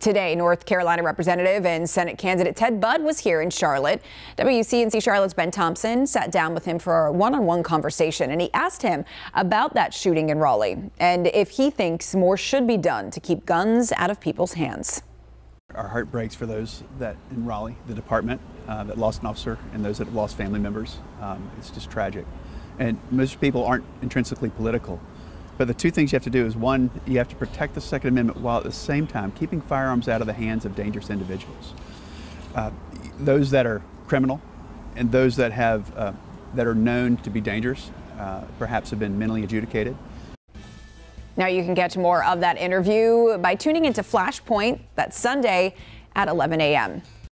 Today, North Carolina Representative and Senate candidate Ted Budd was here in Charlotte. WCNC Charlotte's Ben Thompson sat down with him for a one-on-one conversation, and he asked him about that shooting in Raleigh and if he thinks more should be done to keep guns out of people's hands. Our heart breaks for those that in Raleigh, the department uh, that lost an officer, and those that have lost family members. Um, it's just tragic. And most people aren't intrinsically political. But the two things you have to do is one, you have to protect the Second Amendment while at the same time keeping firearms out of the hands of dangerous individuals. Uh, those that are criminal and those that have uh, that are known to be dangerous, uh, perhaps have been mentally adjudicated. Now you can catch more of that interview by tuning into Flashpoint that Sunday at 11 a.m.